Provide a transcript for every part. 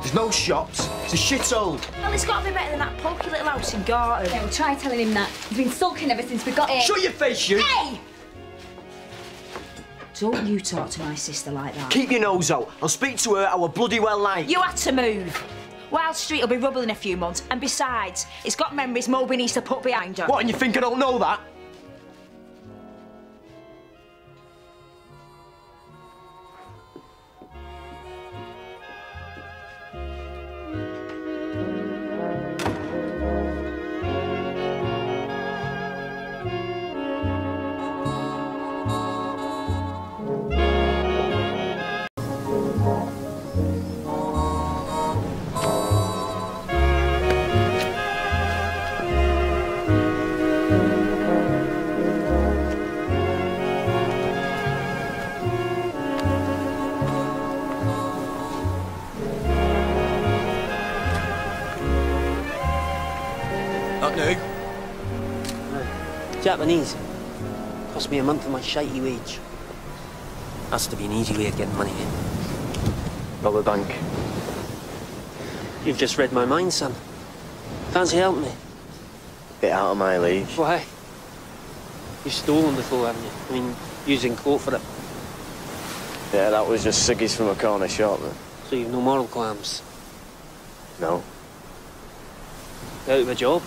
There's no shops. It's a shithole. Well, it's got to be better than that pokey little house in Gorton. Yeah, well, try telling him that. He's been sulking ever since we got here. Shut your face, you! Hey! Don't you talk to my sister like that. Keep your nose out. I'll speak to her our bloody well like. You had to move. Wiles Street will be rubble in a few months, and besides, it's got memories Moby needs to put behind her. What, and you think I don't know that? Not new. Japanese. Cost me a month of my shitey wage. Has to be an easy way of getting money in. Rob a bank. You've just read my mind, son. Fancy helping me? Bit out of my league. Why? You've stolen before, haven't you? I mean, using court for it. Yeah, that was just ciggies from a corner shop, man. So you've no moral qualms. No. Out of a job.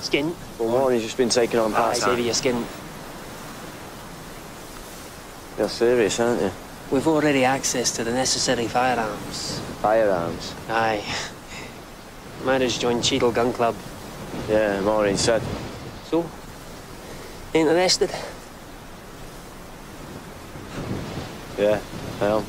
Skin. Well, Warren's just been taken on I part to your skin. You're serious, aren't you? We've already access to the necessary firearms. Firearms. Aye. Might as join Cheadle Gun Club. Yeah, Maureen said. So? Interested? Yeah, well,